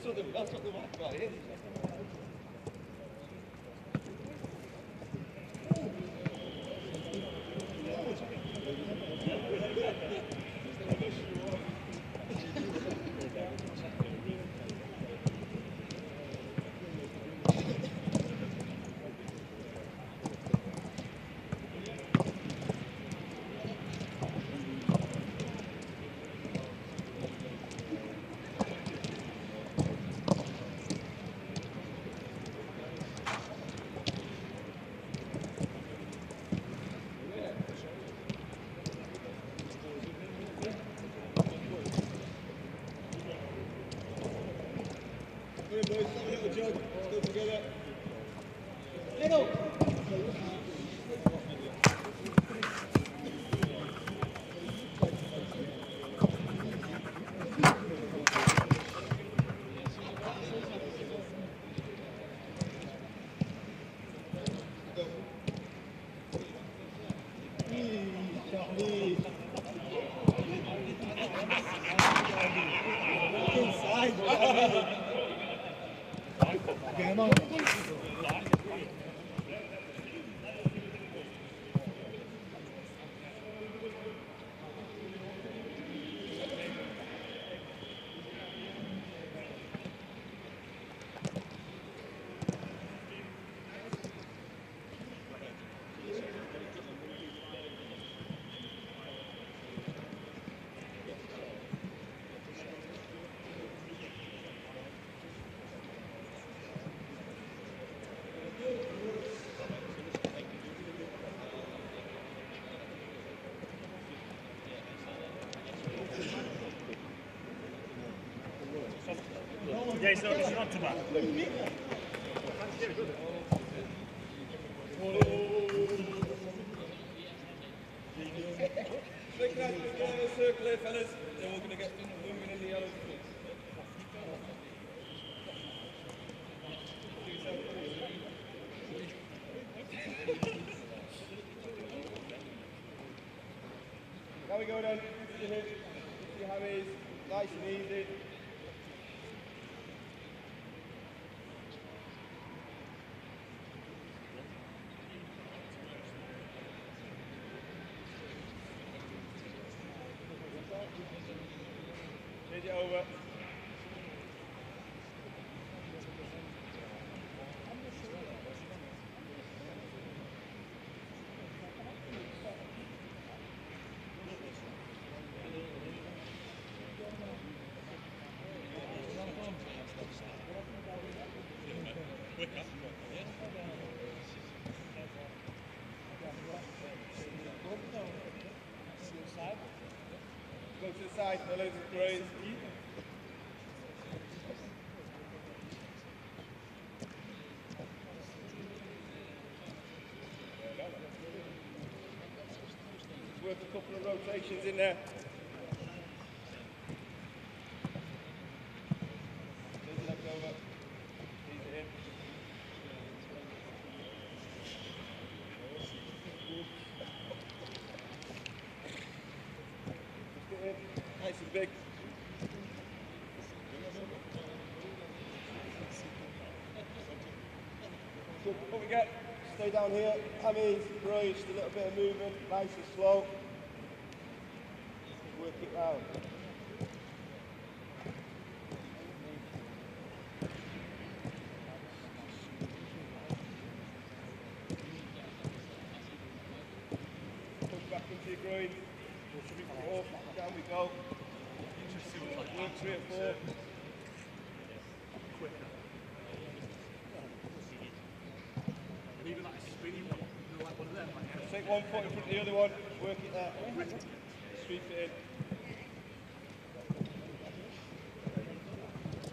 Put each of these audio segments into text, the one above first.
場所でも場所でもあえん。Rond te maken. Quick right, quick the circle we're going to get in the yellow. Now we go then. See how he is. Nice and easy. Worth a couple of rotations in there. Change your legs over. Ease it in. Lift it in. Nice and big. So what we get, stay down here, hammies, groin, just a little bit of movement, nice and slow. Work it round. Push back into your groin. Up, down we go. Work three and four. Take one foot in front of the other one, work it there. Sweep it in.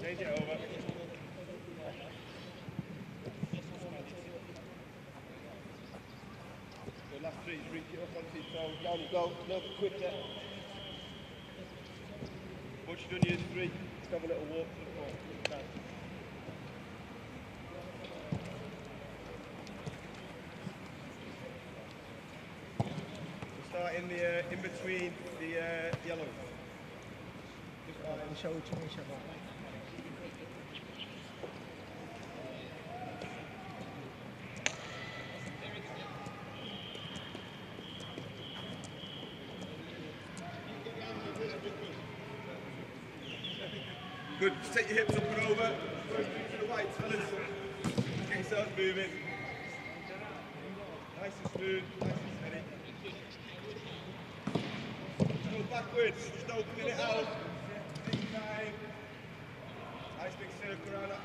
Change it over. The last three, reach it up onto your toes, down you go, a little quicker. Once you've done your three, just have a little walk to the floor. between the uh, yellow. Uh, show it to me, Good, just take your hips up and over. First to the right, fellas. Moving. Nice and smooth. Backwards. Just opening it out. Nice big circle around that.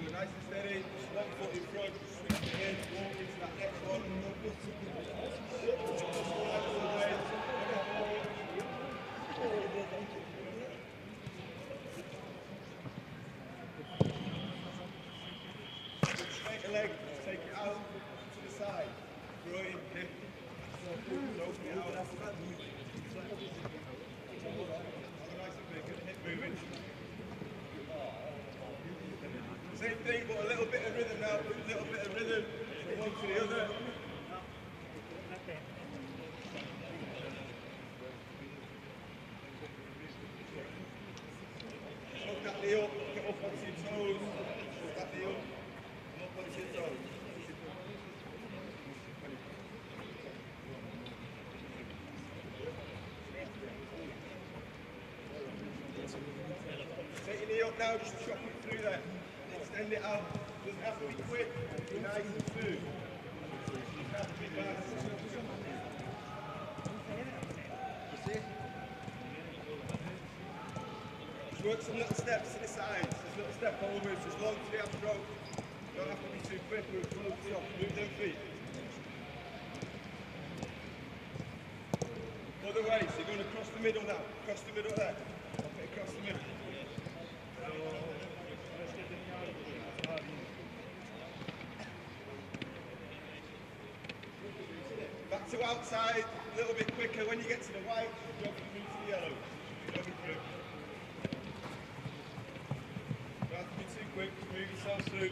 Good, nice and steady. One foot in front. Swing it in. Walk into that next one. Same thing, but a little bit of rhythm now. A little bit of rhythm from one to the other. Now. Extend it out. Doesn't have to be quick. Nice and smooth. Doesn't have to be. Just work some little steps to the sides. Just little step overs, just long to the upstroke. Don't have to be too quick. Move close to up. Move them feet. Other way, so you're going across the middle now. Across the middle there. Across the middle. To outside, a little bit quicker. When you get to the white, jogging through to the yellow. Jogging through. Don't have to be too quick, move yourself through.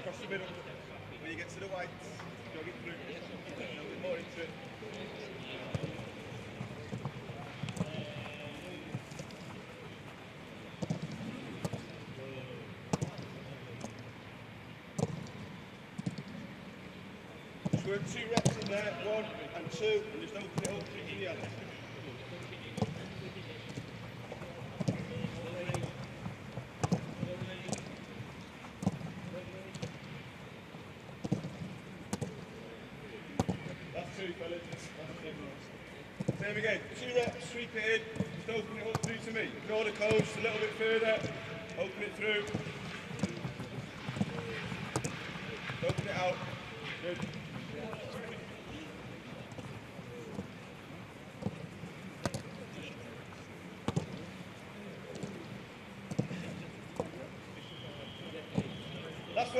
Across the middle. When you get to the white, jog it through. A little bit more into it. Two reps in there, one and two, and just open it up to the other. Same again. Two reps, sweep it in. Just open it up through to me. Ignore the coast a little bit further. Open it through. Open it out. Good.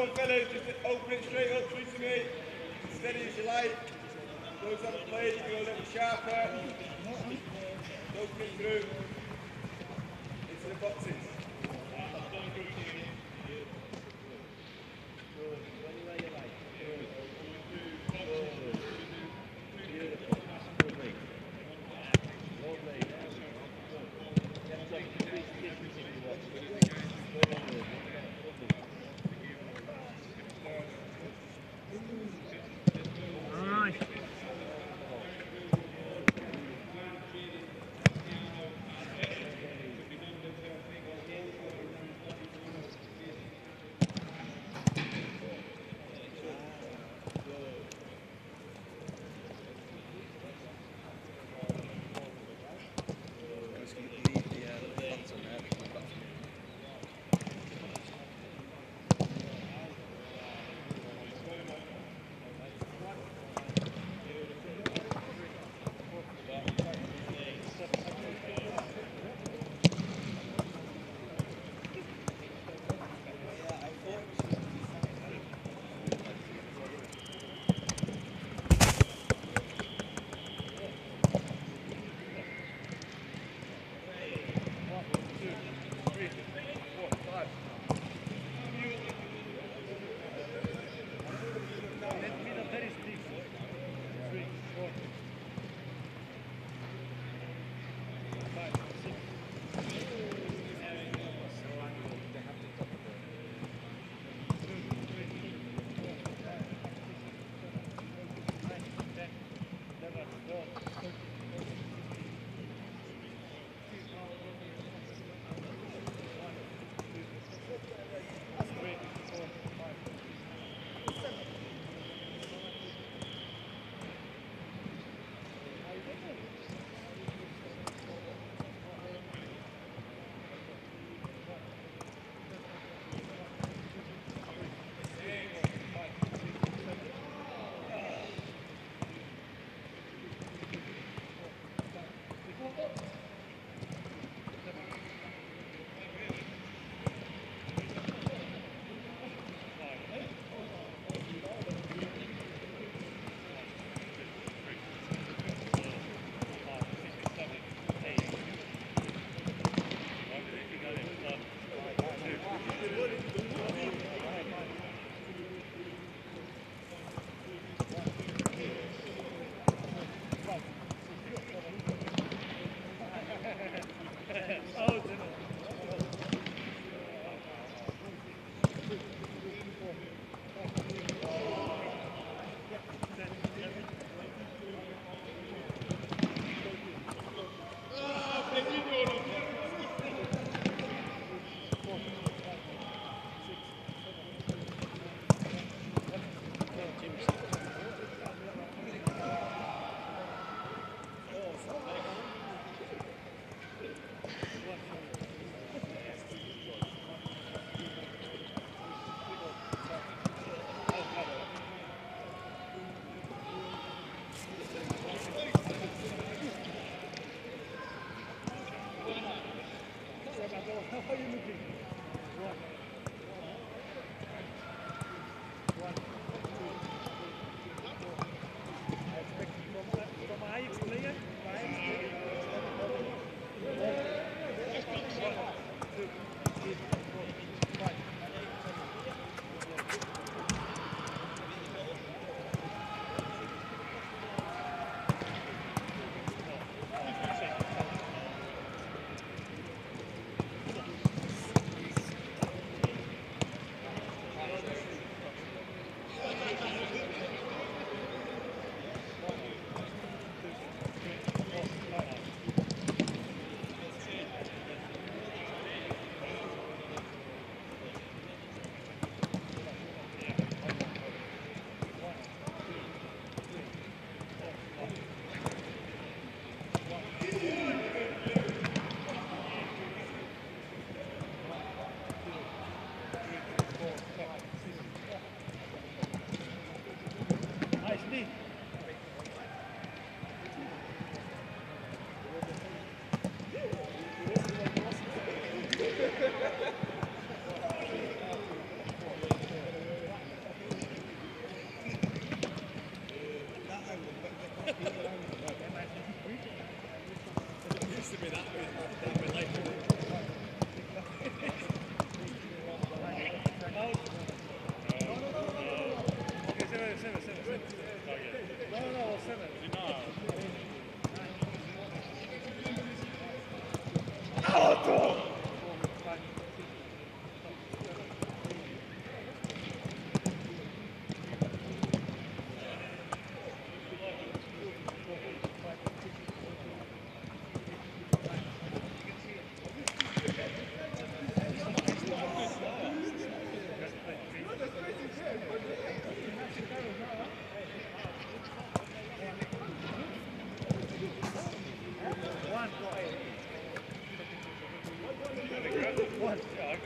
One, fellas. Just open it straight up through to me. Steady as you like. Goes on the plate, you go a little sharper. Open it through. Into the boxes.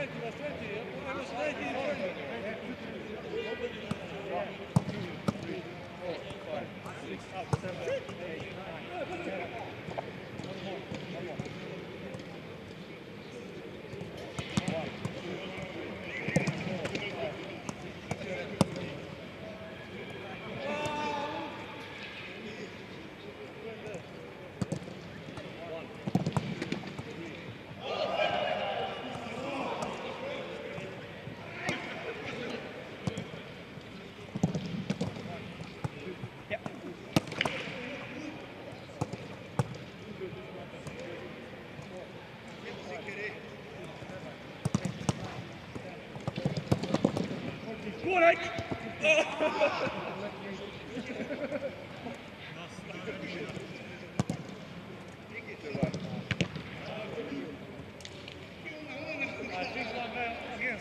Against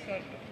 that.